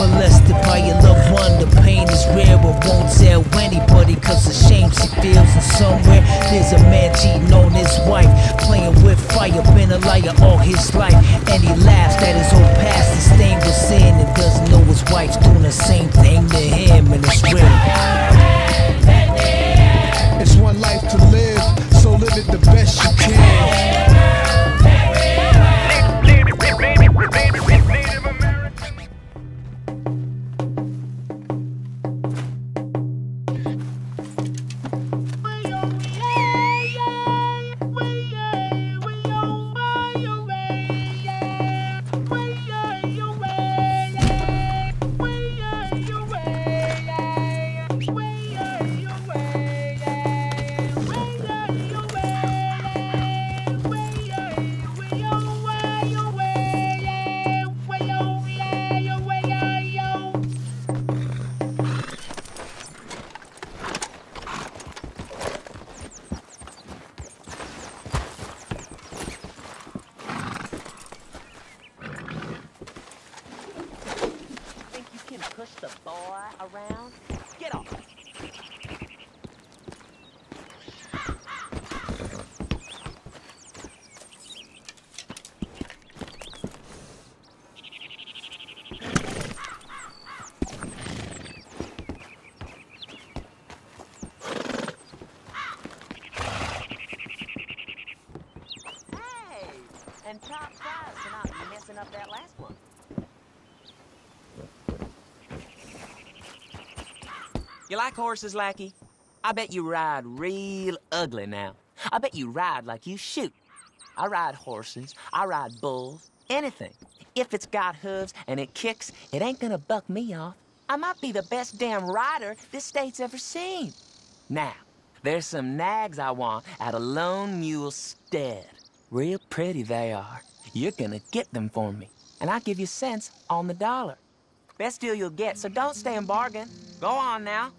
Molested by your loved one. The pain is real, but won't tell anybody cause the shame she feels. And somewhere there's a man cheating on his wife, playing with fire, been a liar all his life. And he laughs that his whole past is stained with sin and doesn't know his wife's doing the same thing to him, and it's real. It's one life to live, so live it the best you can. You like horses, Lackey? I bet you ride real ugly now. I bet you ride like you shoot. I ride horses, I ride bulls, anything. If it's got hooves and it kicks, it ain't gonna buck me off. I might be the best damn rider this state's ever seen. Now, there's some nags I want at a lone mule stead. Real pretty they are. You're gonna get them for me, and I'll give you cents on the dollar. Best deal you'll get, so don't stay and bargain. Go on now.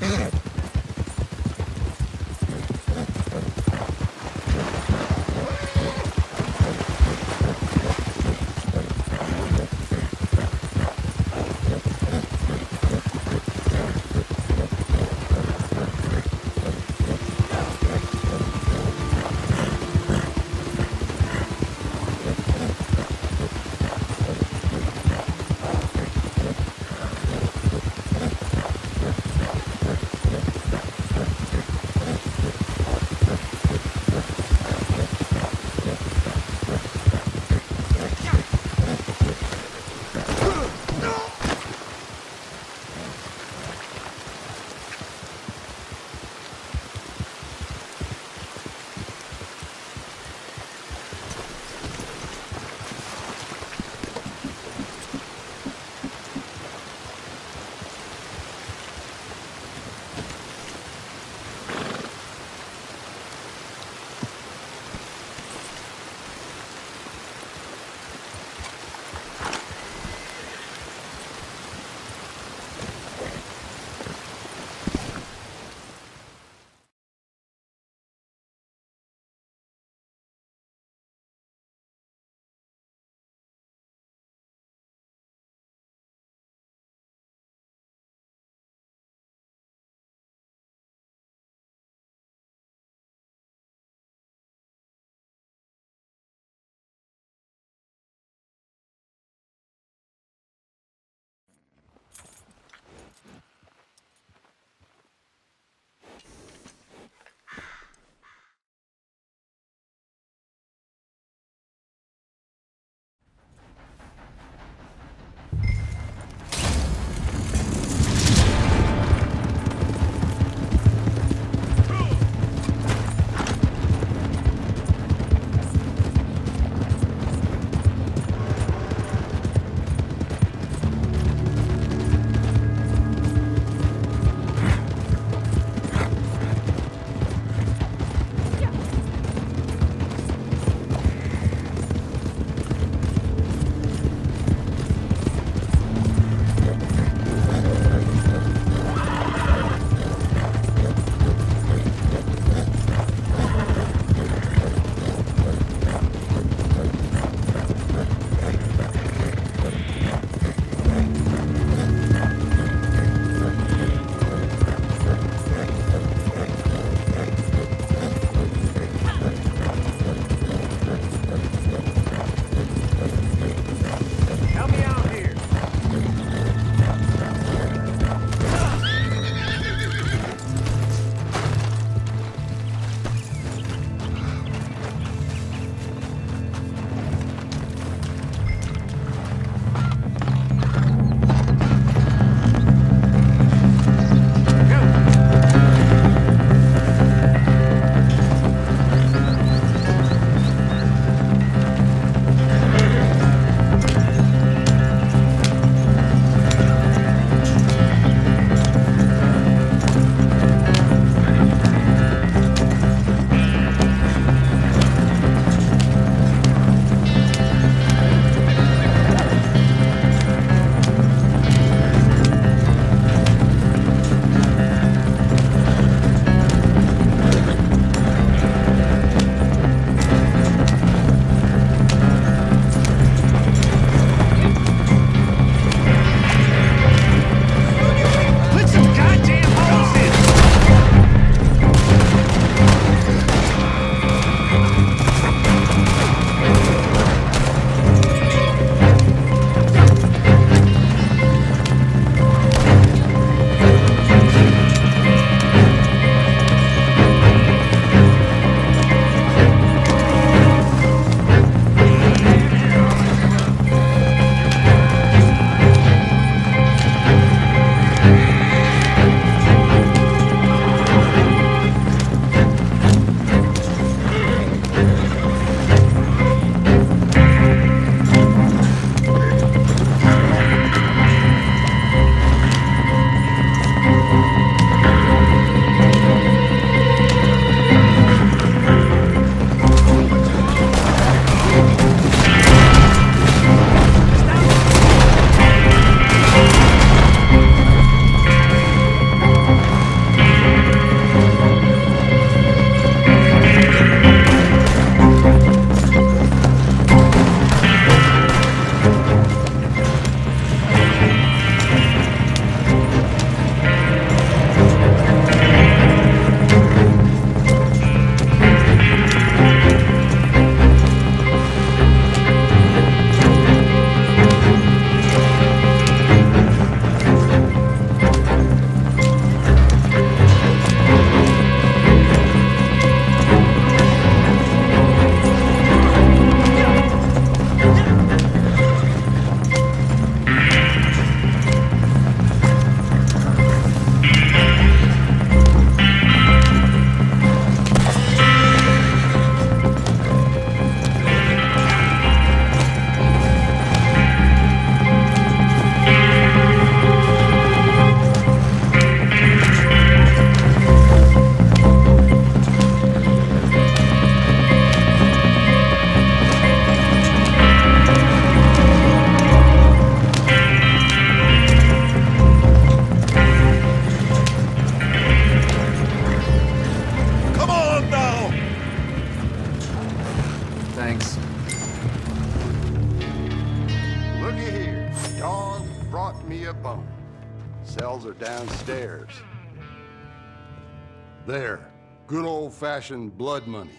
Mm-hmm. Thanks. Looky here. Dog brought me a bone. Cells are downstairs. There. Good old-fashioned blood money.